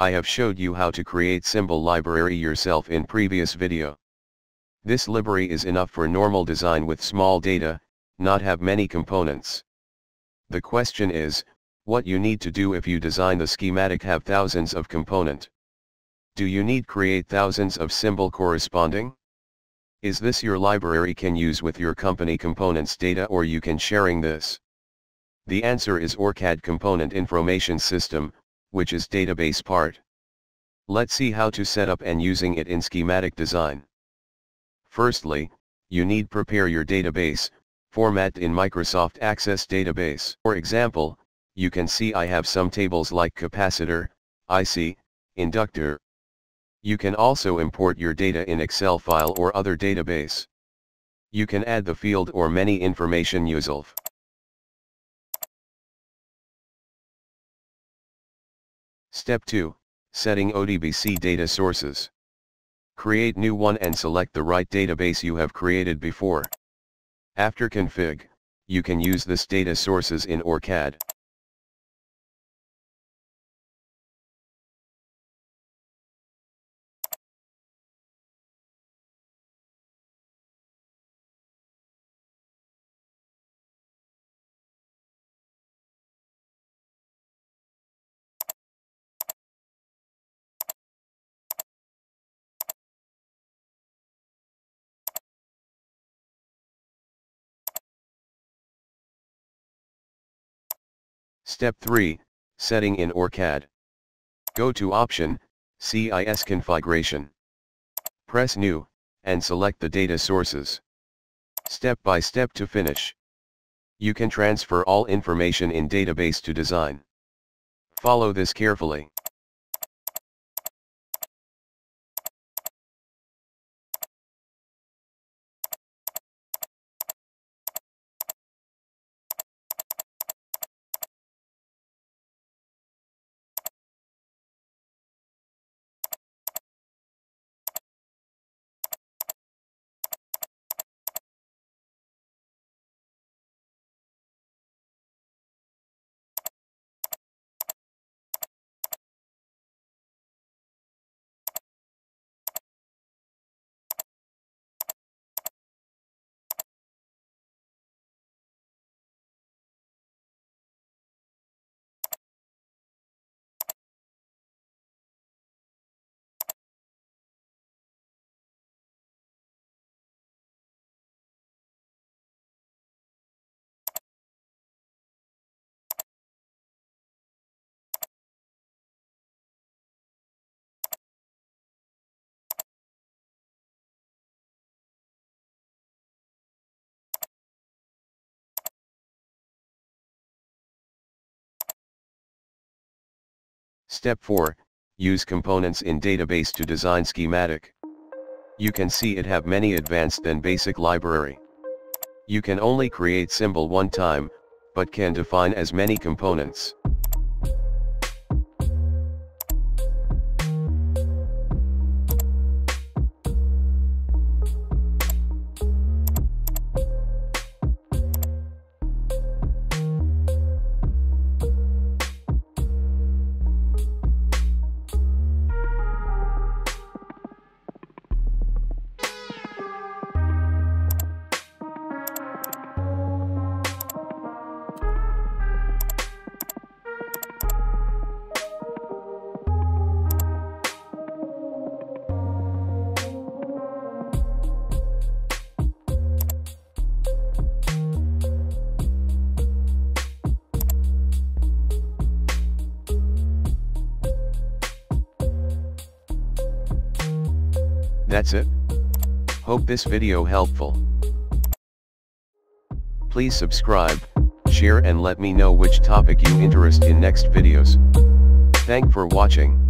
I have showed you how to create symbol library yourself in previous video. This library is enough for normal design with small data, not have many components. The question is, what you need to do if you design the schematic have thousands of component. Do you need create thousands of symbol corresponding? Is this your library can use with your company components data or you can sharing this? The answer is ORCAD Component Information System, which is database part. Let's see how to set up and using it in schematic design. Firstly, you need prepare your database, format in Microsoft Access Database. For example, you can see I have some tables like capacitor, IC, inductor. You can also import your data in Excel file or other database. You can add the field or many information yourself. Step 2, Setting ODBC Data Sources. Create new one and select the right database you have created before. After config, you can use this data sources in ORCAD. Step 3, Setting in ORCAD. Go to Option, CIS Configuration. Press New, and select the data sources. Step by step to finish. You can transfer all information in database to design. Follow this carefully. Step 4, use components in database to design schematic. You can see it have many advanced than basic library. You can only create symbol one time, but can define as many components. That's it. Hope this video helpful. Please subscribe, share and let me know which topic you interest in next videos. Thank for watching.